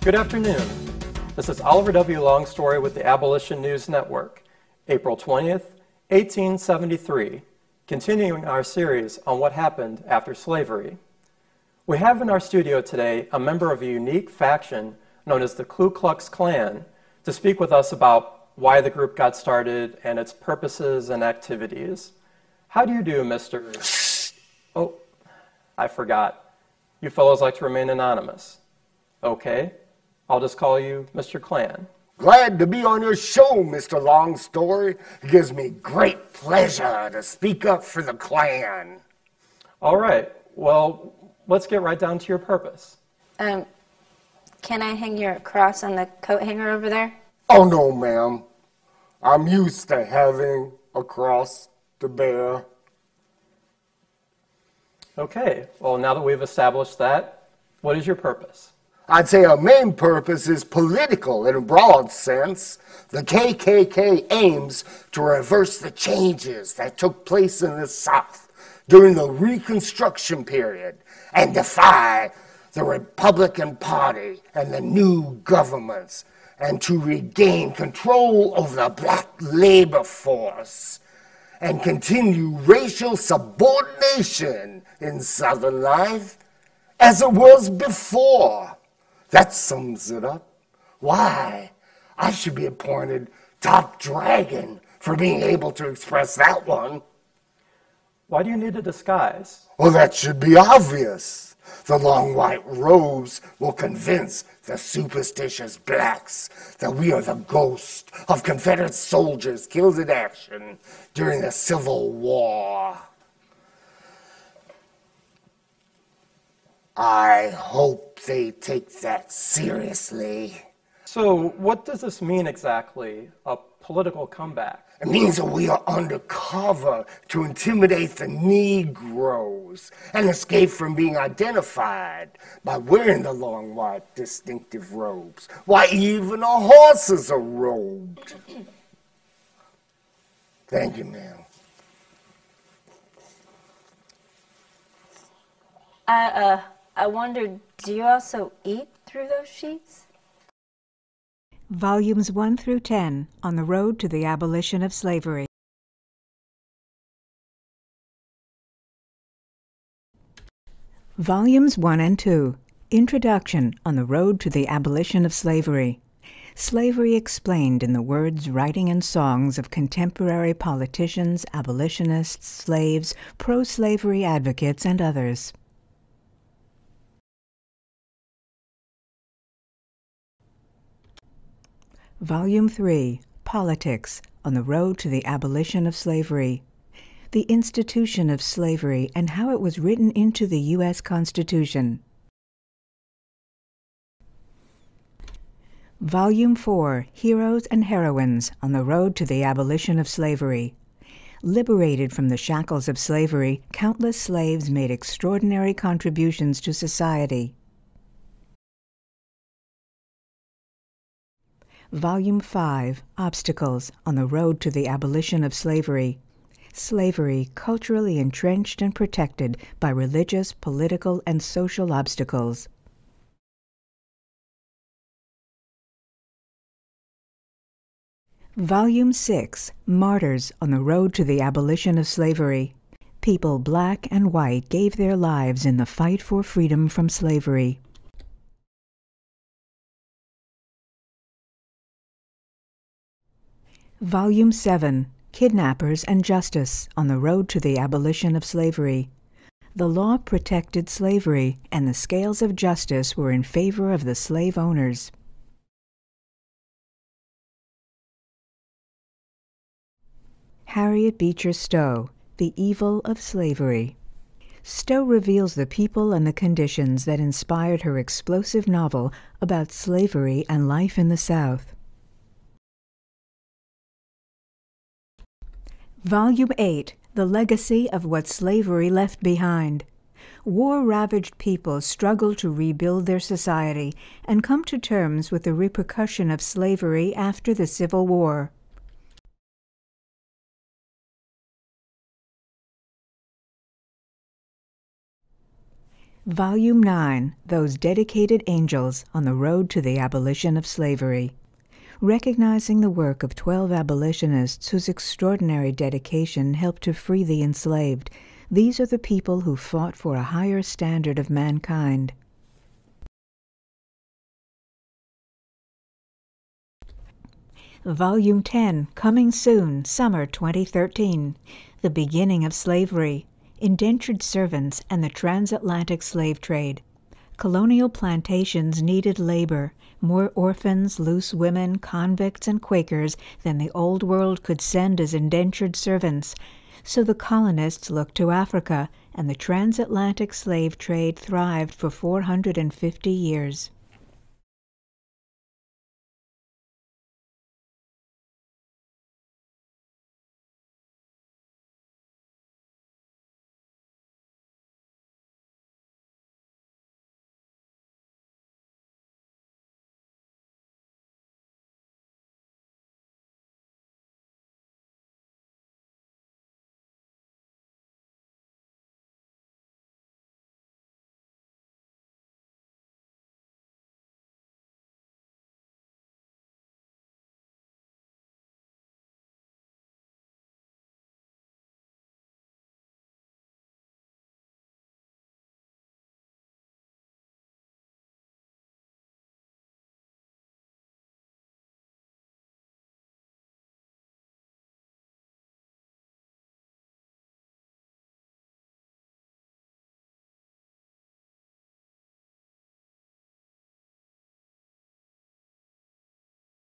Good afternoon. This is Oliver W. Longstory with the Abolition News Network, April 20th, 1873, continuing our series on what happened after slavery. We have in our studio today a member of a unique faction known as the Ku Klux Klan to speak with us about why the group got started and its purposes and activities. How do you do, Mr. Oh, I forgot. You fellows like to remain anonymous. Okay, I'll just call you Mr. Klan. Glad to be on your show, Mr. Longstory. It gives me great pleasure to speak up for the Klan. All right, well, let's get right down to your purpose. Um, can I hang your cross on the coat hanger over there? Oh, no, ma'am. I'm used to having a cross to bear. Okay, well, now that we've established that, what is your purpose? I'd say our main purpose is political in a broad sense. The KKK aims to reverse the changes that took place in the South during the Reconstruction period and defy the Republican Party and the new governments and to regain control over the black labor force and continue racial subordination in Southern life as it was before. That sums it up. Why? I should be appointed top dragon for being able to express that one. Why do you need a disguise? Well, that should be obvious. The long white robes will convince the superstitious blacks that we are the ghost of Confederate soldiers killed in action during the Civil War. I hope they take that seriously. So, what does this mean exactly, a political comeback? It means that we are undercover to intimidate the Negroes and escape from being identified by wearing the long white distinctive robes. Why, even our horses are robed. Thank you, ma'am. I, uh, I wondered, do you also eat through those sheets? Volumes 1 through 10 on the road to the abolition of slavery. Volumes 1 and 2 Introduction on the Road to the Abolition of Slavery. Slavery explained in the words, writing, and songs of contemporary politicians, abolitionists, slaves, pro slavery advocates, and others. Volume 3 Politics on the Road to the Abolition of Slavery. The Institution of Slavery and How It Was Written into the U.S. Constitution. Volume 4 Heroes and Heroines on the Road to the Abolition of Slavery. Liberated from the shackles of slavery, countless slaves made extraordinary contributions to society. Volume 5 Obstacles on the Road to the Abolition of Slavery. Slavery culturally entrenched and protected by religious, political, and social obstacles. Volume 6 Martyrs on the Road to the Abolition of Slavery. People black and white gave their lives in the fight for freedom from slavery. Volume 7 Kidnappers and Justice on the Road to the Abolition of Slavery. The law protected slavery, and the scales of justice were in favor of the slave owners. Harriet Beecher Stowe, The Evil of Slavery. Stowe reveals the people and the conditions that inspired her explosive novel about slavery and life in the South. Volume 8 The Legacy of What Slavery Left Behind. War ravaged people struggle to rebuild their society and come to terms with the repercussion of slavery after the Civil War. Volume 9 Those Dedicated Angels on the Road to the Abolition of Slavery. Recognizing the work of 12 abolitionists whose extraordinary dedication helped to free the enslaved, these are the people who fought for a higher standard of mankind. Volume 10, coming soon, summer 2013. The Beginning of Slavery, Indentured Servants, and the Transatlantic Slave Trade. Colonial plantations needed labor, more orphans, loose women, convicts, and Quakers than the Old World could send as indentured servants. So the colonists looked to Africa, and the transatlantic slave trade thrived for 450 years.